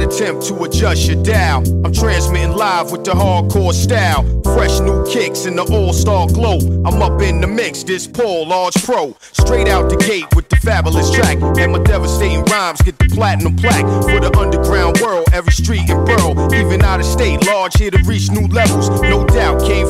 attempt to adjust your dial. I'm transmitting live with the hardcore style. Fresh new kicks in the all star glow. I'm up in the mix, this Paul Large Pro. Straight out the gate with the fabulous track. And my devastating rhymes get the platinum plaque. For the underground world, every street and borough. Even out of state, large here to reach new levels. No doubt, came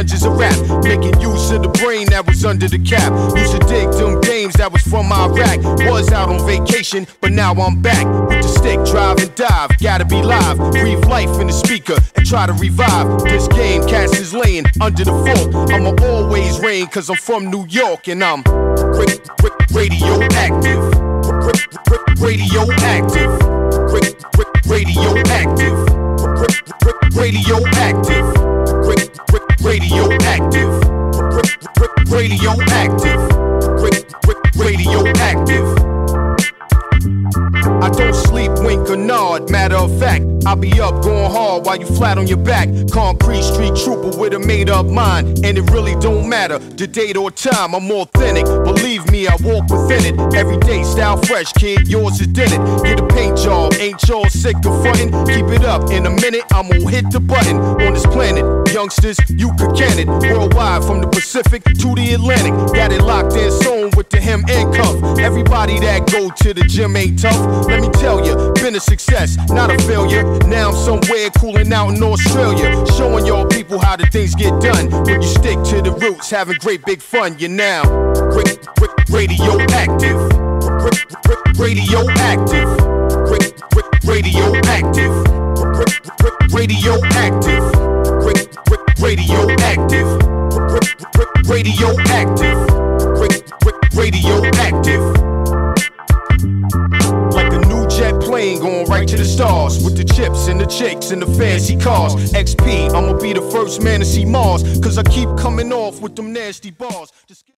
dungeons of rap. Making use of the brain that was under the cap. Used to dig them games that was from Iraq. Was out on vacation, but now I'm back with the stick, drive and dive. Gotta be live, breathe life in the speaker and try to revive this game. Cast is laying under the fort. I'ma always reign, cause I'm from New York and I'm ra- ra- radioactive. Ra- ra- Radioactive. Ra- Radioactive. Ra- ra- Radioactive. Ra- ra- Radioactive. I don't sleep, wink or nod. Matter of fact, I'll be up going hard while you flat on your back. Concrete street trooper with a made up mind. And it really don't matter the date or time. I'm authentic. Believe me, I walk within it. Every day, style fresh, kid. Yours is did it. Get a paint job, ain't y'all sick of frontin'? Keep it up. In a minute, I'm gonna hit the button on this planet. Youngsters, you could can it. Worldwide from the Pacific to the Atlantic. Got it locked in, sewn with the hem and cuff. Everybody that go to the gym ain't tough. Let me tell you, been a success, not a failure. Now I'm somewhere cooling out in Australia, showing y'all people how the things get done. When you stick to the roots, having great big fun, you're now ra- ra- radioactive. Ra- ra- Radioactive. Radioactive. Ra- ra- Radioactive. Ra- ra- Radioactive. Ra- ra- Radioactive. Like a new jet plane going right to the stars with the chips and the chicks and the fancy cars. XP, I'ma be the first man to see Mars, cause I keep coming off with them nasty bars.